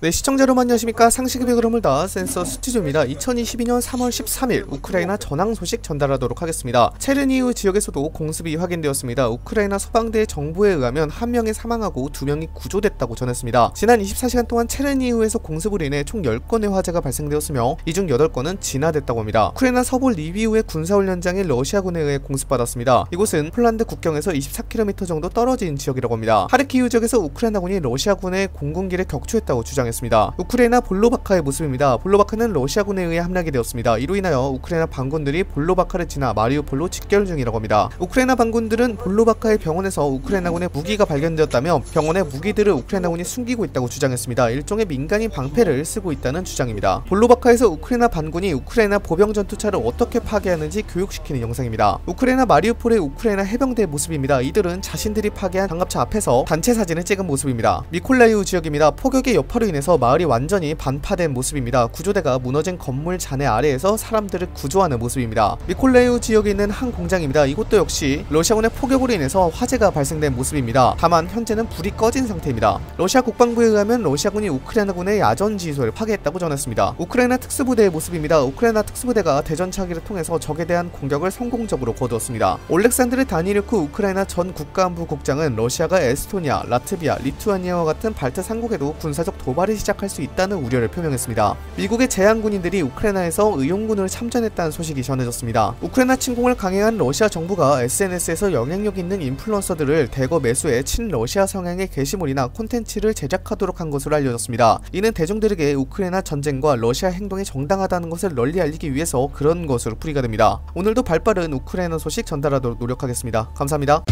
네, 시청자 여러분 안녕하십니까. 상식의 흐름을 깨다 센서 스튜디오입니다. 2022년 3월 13일 우크라이나 전황 소식 전달하도록 하겠습니다. 체르니우 지역에서도 공습이 확인되었습니다. 우크라이나 소방대 정부에 의하면 한 명이 사망하고 두 명이 구조됐다고 전했습니다. 지난 24시간 동안 체르니우에서 공습으로 인해 총 10건의 화재가 발생되었으며 이 중 8건은 진화됐다고 합니다. 우크라이나 서부 리비우의 군사훈련장이 러시아군에 의해 공습받았습니다. 이곳은 폴란드 국경에서 24km 정도 떨어진 지역이라고 합니다. 하르키우 지역에서 우크라이나군이 러시아군의 공군기를 격추했다고 주장 했습니다. 우크라이나 볼로바카의 모습입니다. 볼로바카는 러시아군에 의해 함락이 되었습니다. 이로 인하여 우크라이나 반군들이 볼로바카를 지나 마리우폴로 직결 중이라고 합니다. 우크라이나 반군들은 볼로바카의 병원에서 우크라이나군의 무기가 발견되었다며 병원의 무기들을 우크라이나군이 숨기고 있다고 주장했습니다. 일종의 민간인 방패를 쓰고 있다는 주장입니다. 볼로바카에서 우크라이나 반군이 우크라이나 보병 전투차를 어떻게 파괴하는지 교육시키는 영상입니다. 우크라이나 마리우폴의 우크라이나 해병대 모습입니다. 이들은 자신들이 파괴한 장갑차 앞에서 단체 사진을 찍은 모습입니다. 미콜라이우 지역입니다. 폭격의 여파로 인해 서 마을이 완전히 반파된 모습입니다. 구조대가 무너진 건물 잔해 아래에서 사람들을 구조하는 모습입니다. 미콜라이우 지역에 있는 한 공장입니다. 이곳도 역시 러시아군의 폭격으로 인해서 화재가 발생된 모습입니다. 다만 현재는 불이 꺼진 상태입니다. 러시아 국방부에 의하면 러시아군이 우크라이나군의 야전 지휘소를 파괴했다고 전했습니다. 우크라이나 특수부대의 모습입니다. 우크라이나 특수부대가 대전차기를 통해서 적에 대한 공격을 성공적으로 거두었습니다. 올렉산드르 다니르크 우크라이나 전 국가안보 국장은 러시아가 에스토니아, 라트비아, 리투아니아와 같은 발트 삼국에도 군사적 도발을 시작할 수 있다는 우려를 표명했습니다. 미국의 제한군인들이 우크라이나에서 의용군을 참전했다는 소식이 전해졌습니다. 우크라이나 침공을 강행한 러시아 정부가 SNS에서 영향력 있는 인플루언서들을 대거 매수해 친러시아 성향의 게시물이나 콘텐츠를 제작하도록 한 것으로 알려졌습니다. 이는 대중들에게 우크라이나 전쟁과 러시아 행동이 정당하다는 것을 널리 알리기 위해서 그런 것으로 풀이가 됩니다. 오늘도 발빠른 우크라이나 소식 전달하도록 노력하겠습니다. 감사합니다.